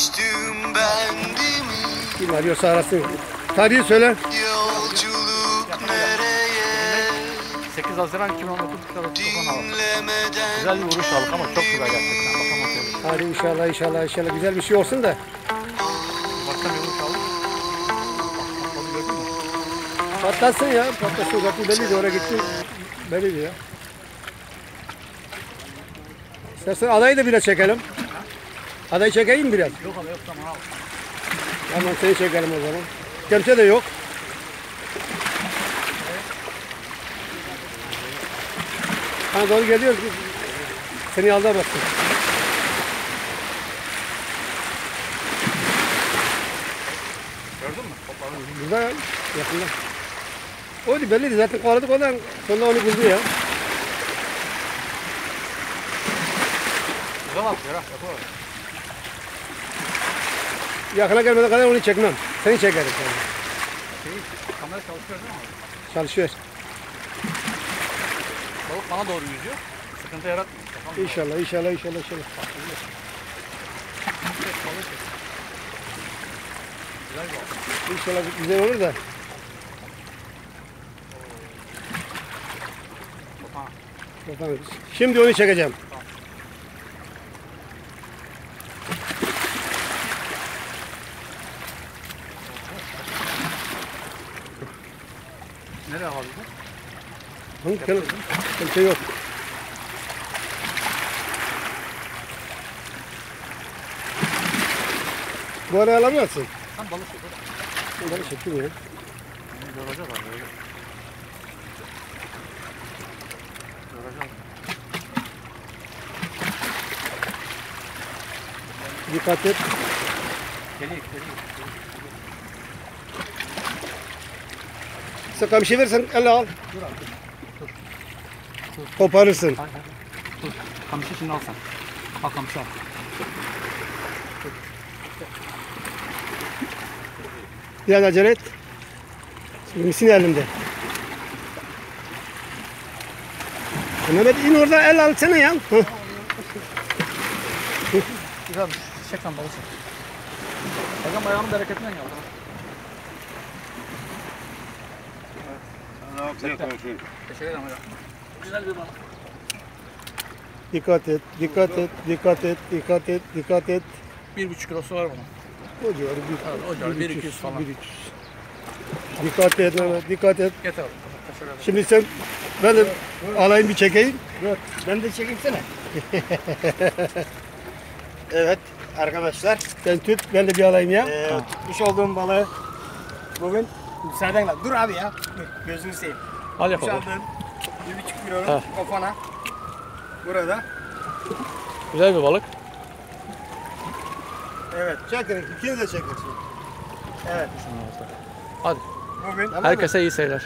Düştüm bendimi Kim arıyorsa arasın. Tarihi söyle. Yolculuk nereye 8 Haziran 2019 Kuşadası Tufan Hava. Dinlemeden Güzel bir vuruş aldık ama çok güzel gerçekten. Hadi inşallah inşallah inşallah güzel bir şey olsun da. Bir vuruş aldık. Patlasın ya. Patlasın zaten belliydi oraya gitti. Belliydi ya. İstersen adayı da biraz çekelim. Adayı çekeyim biraz? Yok ama yok tamam al. Tamam seni çekelim o zaman. Kemse de yok. Ha doğru geliyoruz. Seni aldamasın. Gördün mü? Burada yakında. O belliydi zaten kovaladık ondan sonra onu buldu ya. güzel atıyor ha. Yapıyor. Yakına gelmeden kadar onu çekmem. Seni çekerim. Şey, kamera çalışıyor değil mi? Çalışıyor. Balık bana doğru yüzüyor. Sıkıntı yaratmıyor. Bakalım. İnşallah inşallah inşallah. Güzel balık. İnşallah güzel olur da. Şimdi onu çekeceğim. Nereye abi bu? Hangi kanal? Kimse yok. Bu araya alamıyorsun. Sen balık çek. hadi. Bunları çektim ya. Göreceğiz abi. Göreceğiz. Dikkat et. Geliyor, geliyor. Sıkı bir şey versen elle al. Dur abi. dur. Koparırsın. Hayır, hayır. Dur. Kamışı şimdi al sen. Al kamışı al. Biraz acele et. Şimdi misin elimde. Mehmet in orada el alsana ya. Hı. Güzel. Çek lan balığı çek. Hocam ayağının bereketinden geldi. Teşekkür ederim hocam. Güzel bir balık. Dikkat et, dikkat et, dikkat et, dikkat et, dikkat et. Bir buçuk kilosu var bunun. O civarı bir, Evet, o civarı, bir iki yüz falan. bir iki yüz. Dikkat et, Mehmet, dikkat et. Ederim. Şimdi sen, ben de alayım bir çekeyim. Ben de çekeyim evet arkadaşlar Sen tut, ben de bir alayım ya. eee, tutmuş olduğum balığı bugün müsaadenle dur abi ya dur, gözünü seveyim. Tutmuş yapalım. aldığım bir buçuk kiloluk Ha. kofana burada Güzel bir balık. evet Çekin, ikiniz de çekin. evet Hadi. bugün Herkese iyi seyirler.